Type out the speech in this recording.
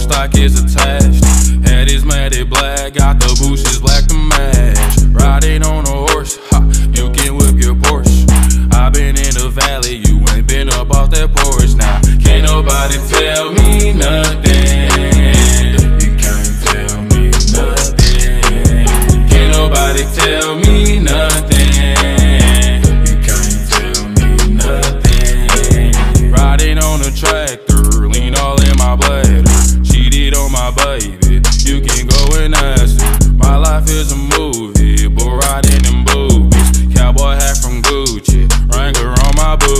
horse stock is attached. Head is matted black, got the bushes black to match. Riding on a horse, ha, you can whip your Porsche. i been in the valley, you ain't been up off that porch now. Can't nobody tell me nothing. You can't tell me nothing. Can't nobody tell me nothing. You baby, you can go and ask her. My life is a movie, but riding in boobies. Cowboy hat from Gucci, Wrangler on my booty.